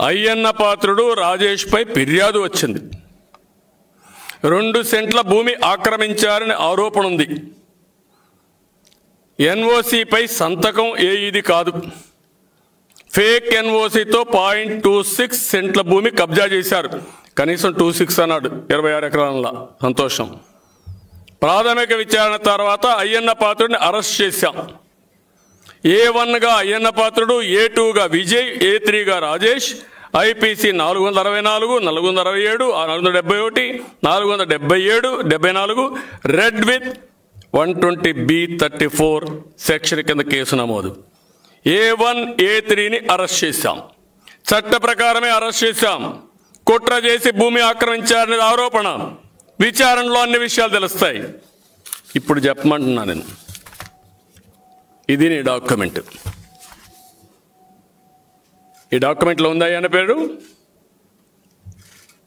అయ్యన్న పాత్రుడు రాజేష్పై ఫిర్యాదు వచ్చింది. రెండు సెంట్ల భూమి ఆక్రమించారని ఆరోపణ ఉంది ఎన్ఓసిపై సంతకం ఏ ఇది కాదు. ఫేక్ ఎన్ఓసితో పాయింట్ టూ సిక్స్ సెంట్ల భూమి కబ్జా చేశారు. కనీసం టూ సిక్స్ అన్నాడు. ఇరవై ఆరు ఎకరాల సంతోషం. ప్రాథమిక విచారణ తర్వాత అయ్యన్న పాత్రుడిని అరెస్ట్ చేశాం. ఏ వన్గా అయ్యన్న పాత్రుడు ఏ టూగా విజయ్ ఏ త్రీగా రాజేష్ ఐపీసీ నాలుగు వందల అరవై నాలుగు నాలుగు వందల అరవై ఏడు నాలుగు వందల డెబ్బై ఒకటి నాలుగు వందల డెబ్బై ఏడు డెబ్బై నాలుగు read with one twenty B thirty four section కింద కేసు నమోదు. ఏ వన్ ఏ త్రీని అరెస్ట్ చేశాం. చట్ట ప్రకారమే అరెస్ట్ చేశాం. కుట్ర చేసి భూమి ఆక్రమించారనేది ఆరోపణ. విచారణలో అన్ని విషయాలు తెలుస్తాయి. ఇప్పుడు చెప్పమంటున్నా నేను. ఇది నీ డాక్యుమెంట్. ఈ డాక్యుమెంట్లో ఉందా అన్న పేరు?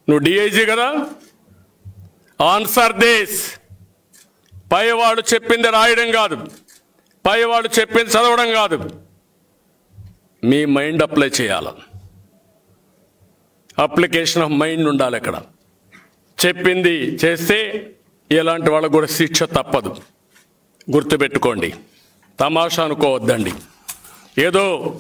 నువ్వు డిఐజీ కదా? ఆన్సర్ దేశ్ పైవాడు చెప్పింది రాయడం కాదు. పైవాడు చెప్పింది చదవడం కాదు. మీ మైండ్ అప్లై చేయాలి. అప్లికేషన్ ఆఫ్ మైండ్ ఉండాలి ఇక్కడ చెప్పింది చేస్తే ఇలాంటి వాళ్ళకు కూడా శిక్ష తప్పదు. గుర్తుపెట్టుకోండి. తమాషా అనుకోవద్దండి. ఏదో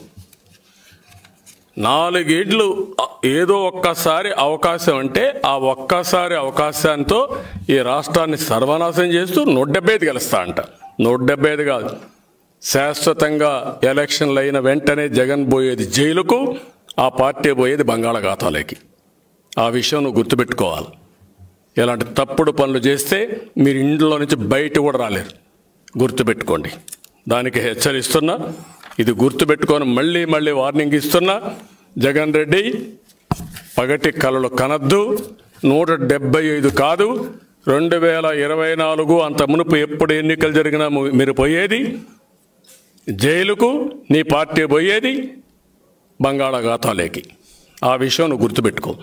నాలుగేళ్ళు ఏదో ఒక్కసారి అవకాశం అంటే ఆ ఒక్కసారి అవకాశంతో ఈ రాష్ట్రాన్ని సర్వనాశనం చేస్తూ నూట డెబ్బై ఐదు గెలుస్తా అంట. నూట డెబ్బై ఐదు కాదు. శాశ్వతంగా ఎలక్షన్లు అయిన వెంటనే జగన్ పోయేది జైలుకు ఆ పార్టీ పోయేది బంగాళాఖాతాలోకి. ఆ విషయం నువ్వు గుర్తుపెట్టుకోవాలి. ఇలాంటి తప్పుడు పనులు చేస్తే మీరు ఇంట్లో నుంచి బయట కూడా రాలేరు. గుర్తుపెట్టుకోండి. దానికి హెచ్చరిస్తున్నా. ఇది గుర్తుపెట్టుకొని మళ్ళీ మళ్ళీ వార్నింగ్ ఇస్తున్నా. జగన్ రెడ్డి పగటి కలలు కనద్దు. నూట డెబ్బై ఐదు కాదు. రెండు వేల ఇరవై నాలుగు అంత మునుపు ఎప్పుడు ఎన్నికలు జరిగినా మీరు పోయేది. జైలుకు నీ పార్టీ పోయేది. బంగాళాఖాతాలేకి. ఆ విషయం నువ్వు గుర్తుపెట్టుకో.